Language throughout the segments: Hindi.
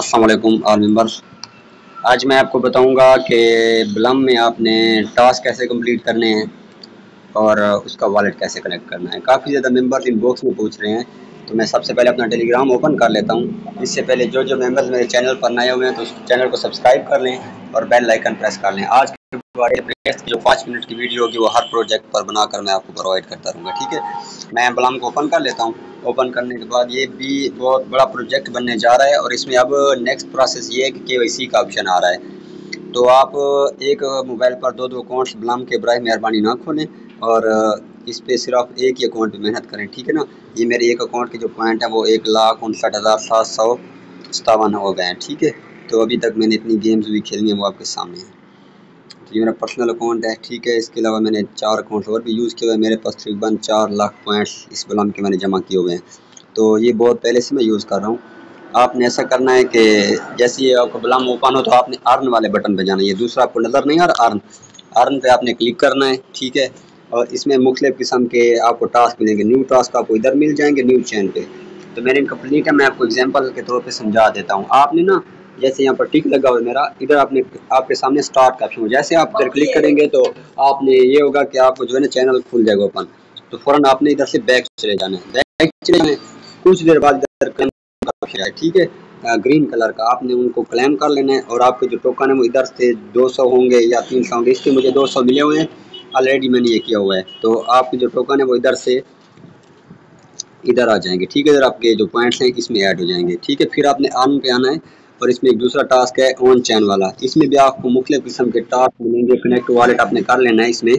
अस्सलाम आल मेंबर्स मेंबर्स आज मैं आपको बताऊँगा कि ब्लम में आपने टास्क कैसे कंप्लीट करने हैं और उसका वॉलेट कैसे कनेक्ट करना है। काफ़ी ज़्यादा मेंबर्स इन बॉक्स में पूछ रहे हैं तो मैं सबसे पहले अपना टेलीग्राम ओपन कर लेता हूँ। इससे पहले जो जो मेंबर्स मेरे चैनल पर नए हुए हैं तो उस चैनल को सब्सक्राइब कर लें और बेल लाइकन प्रेस कर लें। आज जो पाँच मिनट की वीडियो होगी, वो हर प्रोजेक्ट पर बनाकर मैं आपको प्रोवाइड करता रहूँगा, ठीक है? मैं ब्लम को ओपन कर लेता हूँ। ओपन करने के बाद ये भी बहुत बड़ा प्रोजेक्ट बनने जा रहा है और इसमें अब नेक्स्ट प्रोसेस ये है कि के का ऑप्शन आ रहा है। तो आप एक मोबाइल पर दो दो अकाउंट्स ब्लाम के बर मेहरबानी ना खोलें और इस पर सिर्फ़ एक ही अकाउंट पर मेहनत करें, ठीक है ना? ये मेरे एक अकाउंट के जो पॉइंट हैं, वो एक लाख उनसठ हज़ार सात सौ सतावन हो गए हैं, ठीक है? तो अभी तक मैंने इतनी गेम्स भी खेलनी हैं, वो आपके सामने हैं। ये मेरा पर्सनल अकाउंट है, ठीक है? इसके अलावा मैंने चार अकाउंट और भी यूज़ किए हुए हैं। मेरे पास तकरीबन चार लाख पॉइंट्स इस बलम के मैंने जमा किए हुए हैं। तो ये बहुत पहले से मैं यूज़ कर रहा हूँ। आपने ऐसा करना है कि जैसे ये आपका बलम ओपन हो तो आपने अर्न वाले बटन पर जाना है। ये दूसरा आपको नज़र नहीं आ रहा अर्न अर्न पे आपने क्लिक करना है, ठीक है? और इसमें मुख्तलिफ़ किस्म के आपको टास्क मिलेंगे। न्यू टास्क आपको इधर मिल जाएँगे न्यू चैन पे। तो मैंने इनका कंप्लीट है, मैं आपको एग्जांपल के तौर पे समझा देता हूँ। आपने ना जैसे यहाँ पर टिक लगा हुआ है मेरा इधर आपने आपके सामने स्टार्ट का ऑप्शन जैसे आप इधर क्लिक करेंगे तो आपने ये होगा कि आपको जो है ना चैनल खुल जाएगा ओपन तो फ़ौरन आपने इधर से बैक चले जाना है। बैक चले जाना है। कुछ देर बाद इधर ऑप्शन है ठीक है? ग्रीन कलर का। आपने उनको क्लेम कर लेना है और आपके जो टोकन है वो इधर से 200 होंगे या 300 होंगे। इसके मुझे 200 मिले हुए हैं। ऑलरेडी मैंने ये किया हुआ है। तो आपके जो टोकन है वो इधर से इधर आ जाएँगे ठीक है? इधर आपके जो पॉइंट्स हैं इसमें ऐड हो जाएँगे ठीक है? फिर आपने आन पे आना है। और इसमें एक दूसरा टास्क है ऑन चैन वाला। इसमें भी आपको मुख्तु किस्म के टास्क मिलेंगे कनेक्ट वॉलेट आपने कर लेना है इसमें।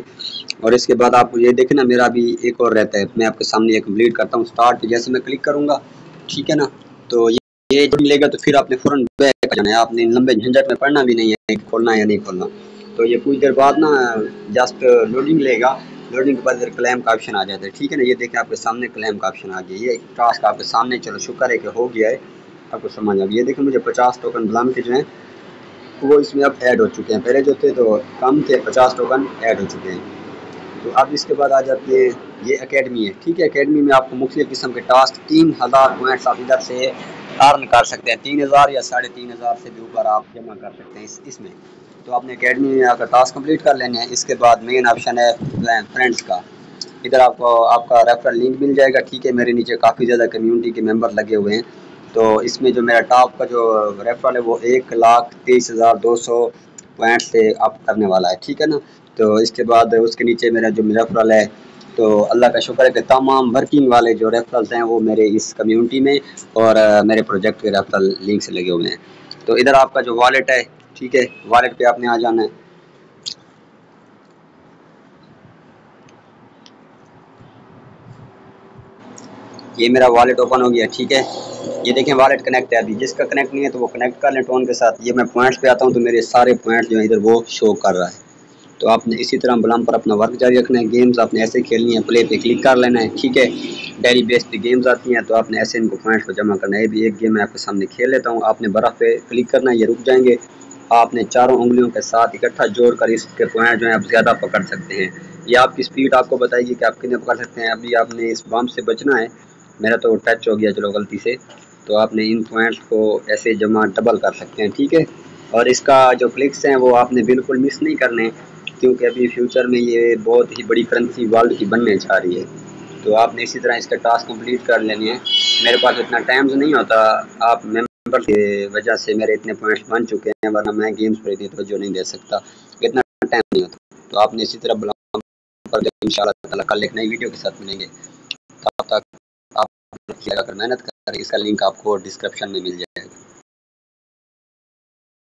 और इसके बाद आप ये देखना, मेरा भी एक और रहता है। मैं आपके सामने ये कंप्लीट करता हूँ स्टार्ट जैसे मैं क्लिक करूँगा, ठीक है ना? तो ये मिलेगा तो फिर आपने फ़ौरन बैक जाना है। आपने लंबे झंझट में पढ़ना भी नहीं है, खोलना या नहीं खोलना। तो ये कुछ देर बाद ना जस्ट लोडिंग लेगा। लोडिंग के बाद इधर क्लेम का ऑप्शन आ जाता है, ठीक है ना? ये देखें आपके सामने क्लेम का ऑप्शन आ गया। ये टास्क आपके सामने, चलो शुक्र है कि हो गया है। आपको समझ आ ये देखें मुझे पचास टोकन ब्लम के जो हैं, वो इसमें अब ऐड हो चुके हैं। पहले जो थे तो कम थे, पचास टोकन ऐड हो चुके हैं। तो अब इसके बाद आ जाती है, ये अकेडमी है। ठीक है अकेडमी में आपको मुख्तु किस्म के टास्क तीन हज़ार पॉइंट्स आप इधर से अर्न कर सकते हैं। तीन हज़ार या साढ़े तीन हज़ार से भी ऊपर आप जमा कर सकते हैं इस, इसमें। तो आपने अकेडमी में आकर टास्क कंप्लीट कर लेने हैं। इसके बाद मेन ऑप्शन है फ्रेंड्स का। इधर आपको, आपका रेफरल लिंक मिल जाएगा। ठीक है, मेरे नीचे काफ़ी ज़्यादा कम्युनिटी के मेंबर लगे हुए हैं। तो इसमें जो मेरा टॉप का जो रेफरल है वो एक लाख तेईस हज़ार दो सौ पॉइंट से अप करने वाला है, ठीक है ना? तो इसके बाद उसके नीचे मेरा जो रेफरल है तो अल्लाह का शुक्र है कि तमाम वर्किंग वाले जो रेफरल्स हैं वो मेरे इस कम्युनिटी में और मेरे प्रोजेक्ट के रेफरल लिंक से लगे हुए हैं। तो इधर आपका जो वॉलेट है, ठीक है? वॉलेट पे आपने आ जाना है। ये मेरा वॉलेट ओपन हो गया, ठीक है? ये देखें, वॉलेट कनेक्ट है अभी। जिसका कनेक्ट नहीं है तो वो कनेक्ट कर लें टोन के साथ। ये मैं पॉइंट्स पे आता हूँ तो मेरे सारे पॉइंट्स जो है इधर वो शो कर रहा है। तो आपने इसी तरह बलम पर अपना वर्क जारी रखना है। गेम्स आपने ऐसे खेलनी है प्ले पे क्लिक कर लेना है, ठीक है? डेली बेस पे गेम्स आती हैं तो आपने ऐसे इनको पॉइंट्स को जमा करना है। ये भी एक गेम मैं आपके सामने खेल लेता हूँ। आपने बर्फ़ पे क्लिक करना है, ये रुक जाएँगे। आपने चारों उंगलियों के साथ इकट्ठा जोड़ कर इसके पॉइंट जो है आप ज़्यादा पकड़ सकते हैं। ये आपकी स्पीड आपको बताएगी कि आप कितने पकड़ सकते हैं। अभी आपने इस बम से बचना है। मेरा तो टच हो गया, चलो गलती से। तो आपने इन पॉइंट्स को ऐसे जमा डबल कर सकते हैं, ठीक है? और इसका जो क्लिक्स हैं, वो आपने बिल्कुल मिस नहीं करने, क्योंकि अभी फ्यूचर में ये बहुत ही बड़ी करेंसी वर्ल्ड की बनने जा रही है। तो आपने इसी तरह इसका टास्क कंप्लीट कर लेनी है। मेरे पास इतना टाइम नहीं होता, आप मेंबर की वजह से मेरे इतने पॉइंट्स बन चुके हैं, वरना मैं गेम्स पर इतनी तवज्जो नहीं दे सकता। इतना टाइम नहीं होता। तो आपने इसी तरह बुला पर इन कल एक नई वीडियो के साथ मिलेंगे। तब तक आप मेहनत इसका लिंक आपको डिस्क्रिप्शन में मिल जाएगा।